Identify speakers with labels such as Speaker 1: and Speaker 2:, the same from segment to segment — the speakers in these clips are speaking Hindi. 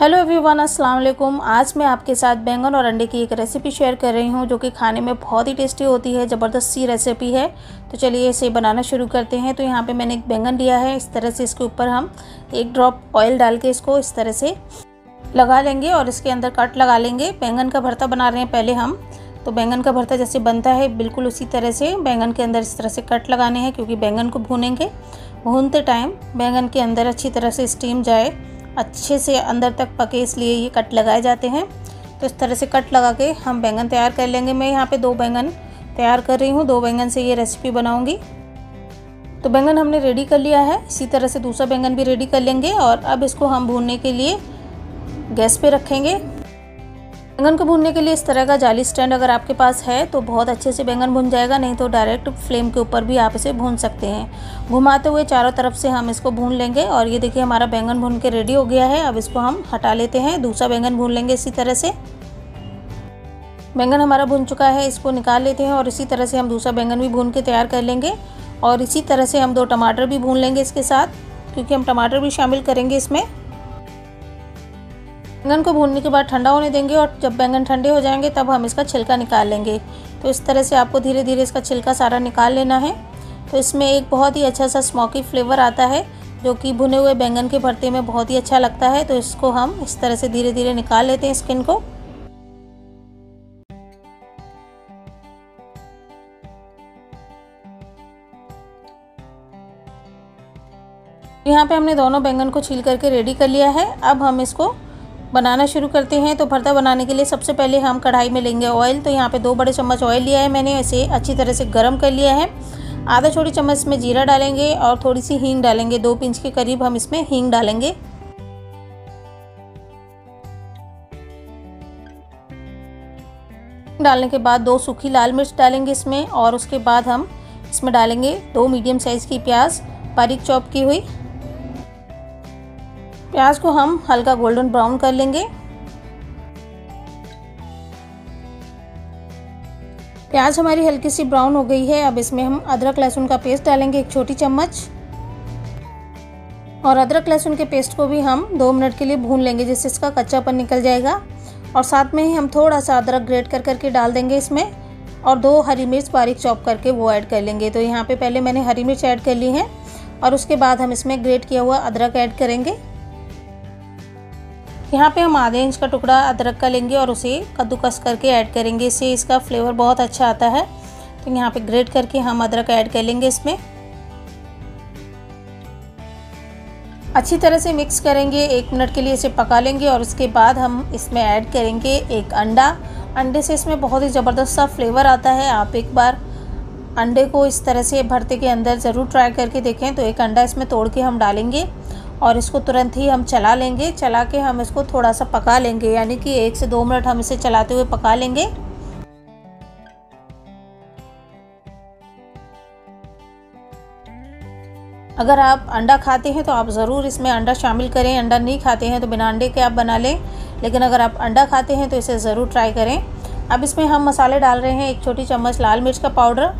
Speaker 1: हेलो एवरीवन, अस्सलाम वालेकुम। आज मैं आपके साथ बैंगन और अंडे की एक रेसिपी शेयर कर रही हूँ, जो कि खाने में बहुत ही टेस्टी होती है, ज़बरदस्त सी रेसिपी है। तो चलिए इसे बनाना शुरू करते हैं। तो यहाँ पे मैंने एक बैंगन लिया है, इस तरह से इसके ऊपर हम एक ड्रॉप ऑयल डाल के इसको इस तरह से लगा लेंगे और इसके अंदर कट लगा लेंगे। बैंगन का भरता बना रहे हैं पहले हम। तो बैंगन का भरता जैसे बनता है, बिल्कुल उसी तरह से बैंगन के अंदर इस तरह से कट लगाने हैं, क्योंकि बैंगन को भूनेंगे। भूनते टाइम बैंगन के अंदर अच्छी तरह से स्टीम जाए। अच्छे से अंदर तक पके, इसलिए ये कट लगाए जाते हैं। तो इस तरह से कट लगा के हम बैंगन तैयार कर लेंगे। मैं यहाँ पे दो बैंगन तैयार कर रही हूँ, दो बैंगन से ये रेसिपी बनाऊँगी। तो बैंगन हमने रेडी कर लिया है। इसी तरह से दूसरा बैंगन भी रेडी कर लेंगे और अब इसको हम भूनने के लिए गैस पे रखेंगे। बैंगन को भूनने के लिए इस तरह का जाली स्टैंड अगर आपके पास है तो बहुत अच्छे से बैंगन भुन जाएगा, नहीं तो डायरेक्ट फ्लेम के ऊपर भी आप इसे भून सकते हैं। घुमाते हुए चारों तरफ़ से हम इसको भून लेंगे और ये देखिए हमारा बैंगन भून के रेडी हो गया है। अब इसको हम हटा लेते हैं, दूसरा बैंगन भून लेंगे इसी तरह से। बैंगन हमारा भून चुका है, इसको निकाल लेते हैं और इसी तरह से हम दूसरा बैंगन भी भून के तैयार कर लेंगे। और इसी तरह से हम दो टमाटर भी भून लेंगे इसके साथ, क्योंकि हम टमाटर भी शामिल करेंगे इसमें। बैंगन को भूनने के बाद ठंडा होने देंगे और जब बैंगन ठंडे हो जाएँगे, तब हम इसका छिलका निकाल लेंगे। तो इस तरह से आपको धीरे धीरे इसका छिलका सारा निकाल लेना है। तो इसमें एक बहुत ही अच्छा सा स्मोकी फ्लेवर आता है, जो कि भुने हुए बैंगन के भरते में बहुत ही अच्छा लगता है। तो इसको हम इस तरह से धीरे धीरे निकाल लेते हैं स्किन को। यहाँ पे हमने दोनों बैंगन को छील करके रेडी कर लिया है। अब हम इसको बनाना शुरू करते हैं तो भरता बनाने के लिए सबसे पहले हम कढ़ाई में लेंगे ऑयल तो यहाँ पे दो बड़े चम्मच ऑयल लिया है मैंने, इसे अच्छी तरह से गर्म कर लिया है। आधा छोटी चम्मच में जीरा डालेंगे और थोड़ी सी हींग डालेंगे, दो पिंच के करीब हम इसमें हींग डालेंगे। डालने के बाद दो सूखी लाल मिर्च डालेंगे इसमें, और उसके बाद हम इसमें डालेंगे दो मीडियम साइज़ की प्याज, बारीक चॉप की हुई। प्याज को हम हल्का गोल्डन ब्राउन कर लेंगे। प्याज हमारी हल्की सी ब्राउन हो गई है। अब इसमें हम अदरक लहसुन का पेस्ट डालेंगे, एक छोटी चम्मच। और अदरक लहसुन के पेस्ट को भी हम दो मिनट के लिए भून लेंगे, जिससे इसका कच्चापन निकल जाएगा। और साथ में ही हम थोड़ा सा अदरक ग्रेट कर करके डाल देंगे इसमें। और दो हरी मिर्च बारीक चॉप करके वो ऐड कर लेंगे। तो यहाँ पे पहले मैंने हरी मिर्च ऐड कर ली है, और उसके बाद हम इसमें ग्रेट किया हुआ अदरक ऐड करेंगे। यहाँ पे हम आधे इंच का टुकड़ा अदरक का लेंगे और उसे कद्दूकस करके ऐड करेंगे। इससे इसका फ्लेवर बहुत अच्छा आता है। तो यहाँ पे ग्रेट करके हम अदरक ऐड कर लेंगे इसमें। अच्छी तरह से मिक्स करेंगे। एक मिनट के लिए इसे पका लेंगे और उसके बाद हम इसमें ऐड करेंगे एक अंडा। अंडे से इसमें बहुत ही ज़बरदस्त सा फ्लेवर आता है। आप एक बार अंडे को इस तरह से भरते के अंदर ज़रूर ट्राई करके देखें। तो एक अंडा इसमें तोड़ के हम डालेंगे। और इसको तुरंत ही हम चला लेंगे, चला के हम इसको थोड़ा सा पका लेंगे, यानी कि एक से दो मिनट हम इसे चलाते हुए पका लेंगे। अगर आप अंडा खाते हैं तो आप ज़रूर इसमें अंडा शामिल करें। अंडा नहीं खाते हैं तो बिना अंडे के आप बना लें, लेकिन अगर आप अंडा खाते हैं तो इसे ज़रूर ट्राई करें। अब इसमें हम मसाले डाल रहे हैं, एक छोटी चम्मच लाल मिर्च का पाउडर।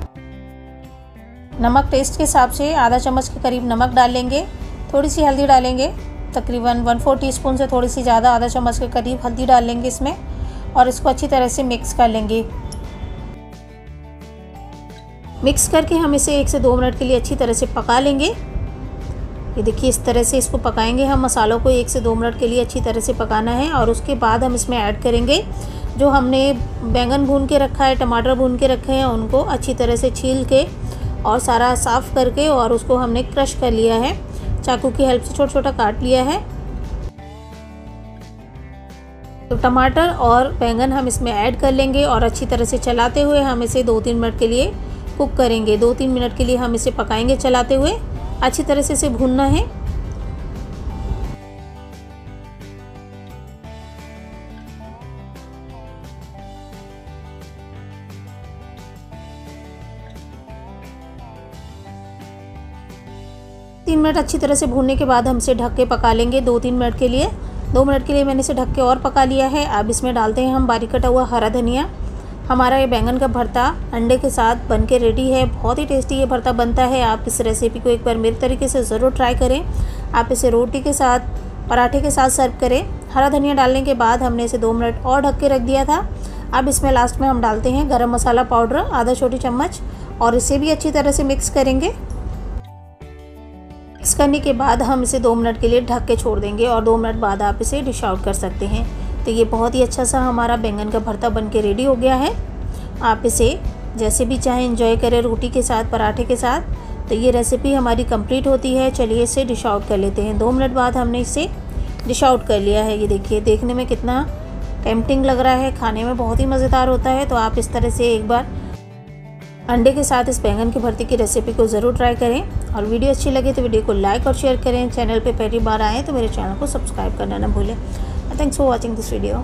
Speaker 1: नमक टेस्ट के हिसाब से आधा चम्मच के करीब नमक डाल लेंगे। थोड़ी सी हल्दी डालेंगे, तकरीबन वन फोर टी से थोड़ी सी ज़्यादा आधा चम्मच के करीब हल्दी डाल लेंगे इसमें और इसको अच्छी तरह से मिक्स कर लेंगे। मिक्स करके हम इसे एक से दो मिनट के लिए अच्छी तरह से पका लेंगे। ये देखिए, इस तरह से इसको पकाएँगे हम। मसालों को एक से दो मिनट के लिए अच्छी तरह से पकाना है और उसके बाद हम इसमें ऐड करेंगे जो हमने बैंगन भून के रखा है, टमाटर भून के रखे हैं, उनको अच्छी तरह से छील के और सारा साफ़ करके और उसको हमने क्रश कर लिया है। चाकू की हेल्प से छोटा छोटा काट लिया है। तो टमाटर और बैंगन हम इसमें ऐड कर लेंगे और अच्छी तरह से चलाते हुए हम इसे दो तीन मिनट के लिए कुक करेंगे। दो तीन मिनट के लिए हम इसे पकाएँगे चलाते हुए। अच्छी तरह से इसे भूनना है। तीन मिनट अच्छी तरह से भूनने के बाद हम इसे ढक के पका लेंगे। दो तीन मिनट के लिए। दो मिनट के लिए मैंने इसे ढक के और पका लिया है। अब इसमें डालते हैं हम बारीक कटा हुआ हरा धनिया। हमारा ये बैंगन का भरता अंडे के साथ बन के रेडी है। बहुत ही टेस्टी ये भरता बनता है। आप इस रेसिपी को एक बार मेरे तरीके से ज़रूर ट्राई करें। आप इसे रोटी के साथ, पराठे के साथ सर्व करें। हरा धनिया डालने के बाद हमने इसे दो मिनट और ढक के रख दिया था। अब इसमें लास्ट में हम डालते हैं गरम मसाला पाउडर, आधा छोटी चम्मच और इसे भी अच्छी तरह से मिक्स करेंगे। मिक्स करने के बाद हम इसे दो मिनट के लिए ढक के छोड़ देंगे और दो मिनट बाद आप इसे डिश आउट कर सकते हैं। तो ये बहुत ही अच्छा सा हमारा बैंगन का भरता बन के रेडी हो गया है। आप इसे जैसे भी चाहें इंजॉय करें रोटी के साथ, पराठे के साथ। तो ये रेसिपी हमारी कंप्लीट होती है। चलिए इसे डिश आउट कर लेते हैं। दो मिनट बाद हमने इसे डिश आउट कर लिया है। ये देखिए, देखने में कितना टेम्पटिंग लग रहा है। खाने में बहुत ही मज़ेदार होता है। तो आप इस तरह से एक बार अंडे के साथ इस बैंगन की भर्ती की रेसिपी को ज़रूर ट्राई करें। और वीडियो अच्छी लगे तो वीडियो को लाइक और शेयर करें। चैनल पे पहली बार आएँ तो मेरे चैनल को सब्सक्राइब करना ना भूलें। Thanks for watching this video